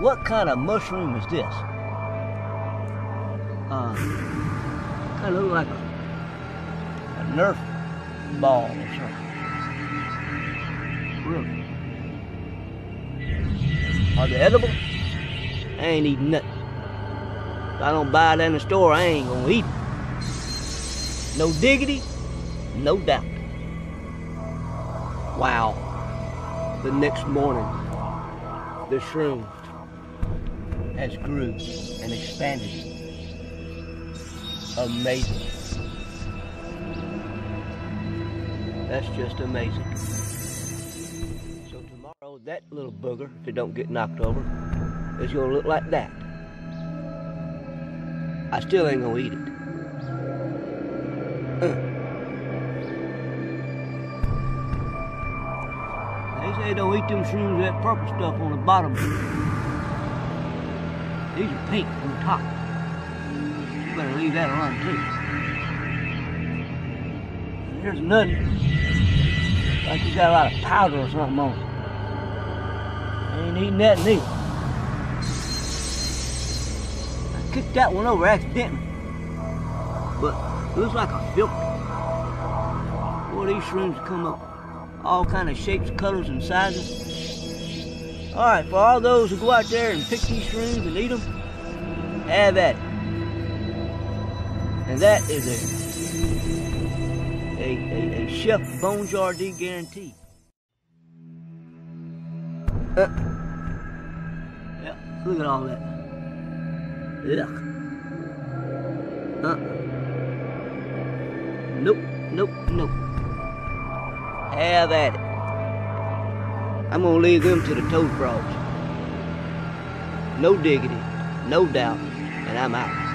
what kind of mushroom is this? Uh, kind of look like a, a Nerf ball or something. Really? Are they edible? I ain't eating nothing. If I don't buy it in the store, I ain't gonna eat it. No diggity, no doubt. Wow. The next morning, the shroom has grew and expanded. Amazing. That's just amazing. So tomorrow, that little booger, if it don't get knocked over, is gonna look like that. I still ain't gonna eat it. Uh. They say don't eat them shrooms that purple stuff on the bottom. These are pink on the top. You better leave that alone too. Here's another. Like you got a lot of powder or something on it. Ain't eating that neither. I kicked that one over accidentally. But it looks like a filter. Boy, these shrooms come up all kind of shapes, colors, and sizes. All right, for all those who go out there and pick these shrooms and eat them, have at it. And that is a a, a, a Chef Bonjardee guarantee. Uh, yeah, look at all that. Look. Uh. Nope, nope, nope. Have at it. I'm gonna leave them to the toad frogs. No diggity, no doubt, and I'm out.